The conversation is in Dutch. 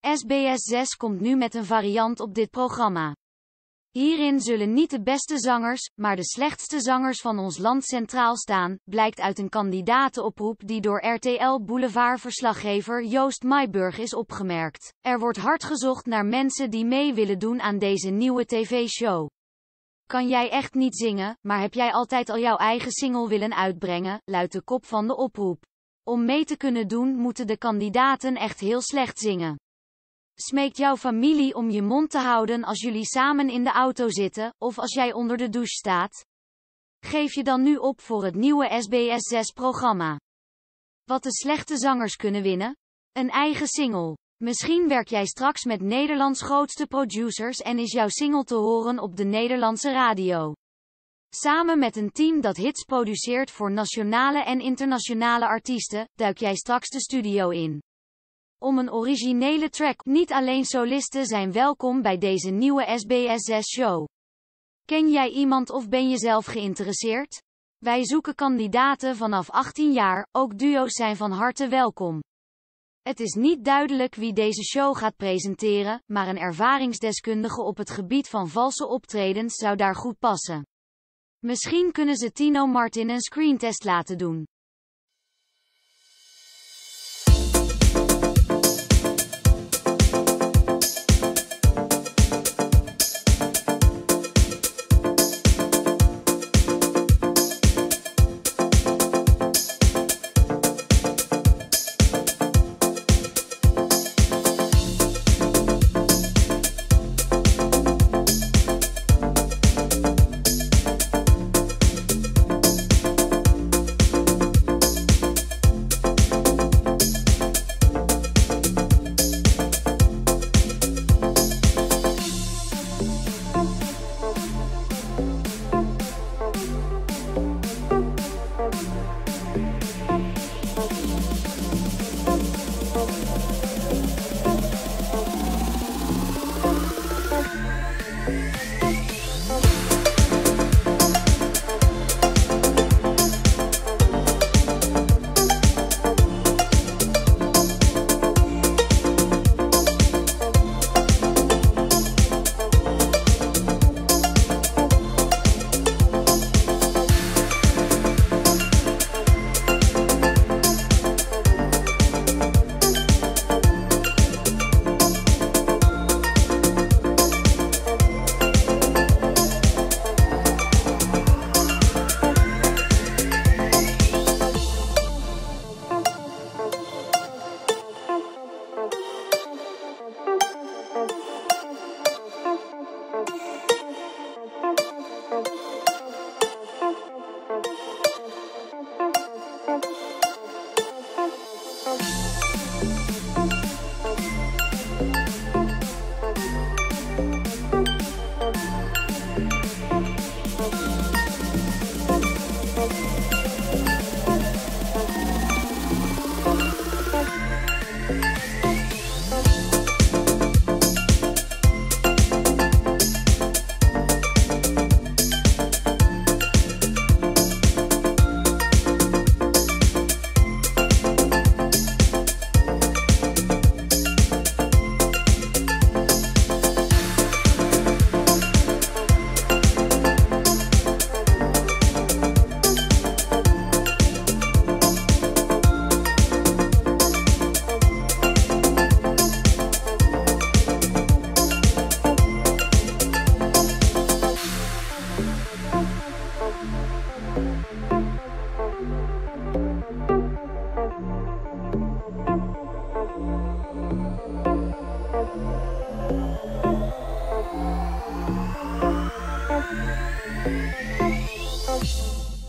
SBS 6 komt nu met een variant op dit programma. Hierin zullen niet de beste zangers, maar de slechtste zangers van ons land centraal staan, blijkt uit een kandidatenoproep die door RTL Boulevard-verslaggever Joost Mayburg is opgemerkt. Er wordt hard gezocht naar mensen die mee willen doen aan deze nieuwe tv-show. Kan jij echt niet zingen, maar heb jij altijd al jouw eigen single willen uitbrengen, luidt de kop van de oproep. Om mee te kunnen doen moeten de kandidaten echt heel slecht zingen. Smeekt jouw familie om je mond te houden als jullie samen in de auto zitten, of als jij onder de douche staat? Geef je dan nu op voor het nieuwe SBS 6-programma. Wat de slechte zangers kunnen winnen? Een eigen single. Misschien werk jij straks met Nederlands grootste producers en is jouw single te horen op de Nederlandse radio. Samen met een team dat hits produceert voor nationale en internationale artiesten, duik jij straks de studio in. Om een originele track, niet alleen solisten zijn welkom bij deze nieuwe SBS6-show. Ken jij iemand of ben je zelf geïnteresseerd? Wij zoeken kandidaten vanaf 18 jaar, ook duo's zijn van harte welkom. Het is niet duidelijk wie deze show gaat presenteren, maar een ervaringsdeskundige op het gebied van valse optredens zou daar goed passen. Misschien kunnen ze Tino Martin een screentest laten doen. Thank